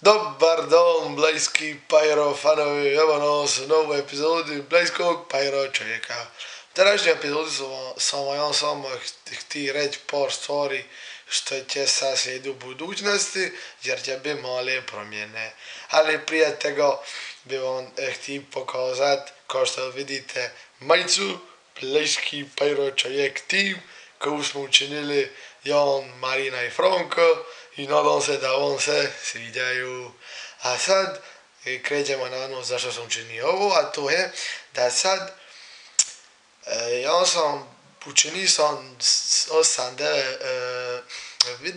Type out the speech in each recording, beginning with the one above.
Dobar dan, blejski Pyro fanovi, evo nas u novoj epizodi blejskog Pyro čovjeka. U današnjoj epizodi sam vam samo htio reći par stvari što će se slijedi u budućnosti, jer će biti male promjene. Ali prije tega bi vam htio pokazati, kao što vidite, majicu blejski Pyro čovjek tim, koju smo učinili Jan, Marina i Franko i nadam se da vam se sviđaju. A sad e, krećemo na ono zašto sam učinio ovo, a to je da sad e, ja sam učinio sam 8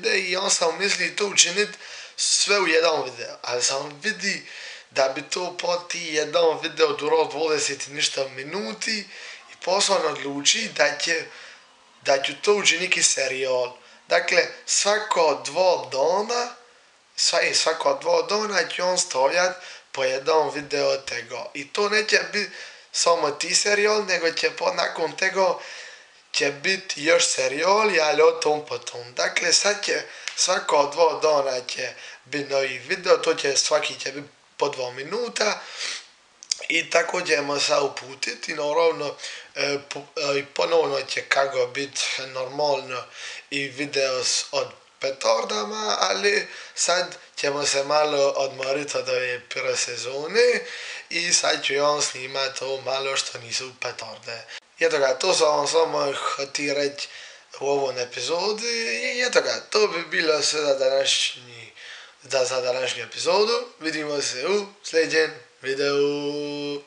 e, i ja sam mislio to učiniti sve u jedan video, ali sam vidi da bi to poti jedan video durao 20 ništa minuti i poslan odluči da će da ću to učiniti serijal. Dakle, svako dva dana i svako dva dana ću on stavljat po jedan video tega. I to neće biti samo ti serijal, nego će po, nakon tega će biti još serijali, ali o tom potom. Dakle, sad će svako dva dana će biti novi video, to će svaki će biti po dva minuta i tako ćemo se uputiti, naravno e, e, ponovno će kako biti normalno i video od petardama, ali sad ćemo se malo odmoriti od ove prve sezone i sad ću ja snimati ovo malo što nisu petarde. I eto ga, to sam vam samo htio reći u ovom epizodi i eto ga, to bi bilo sve za današnji, da za današnju epizodu. Vidimo se u sljedećem Video。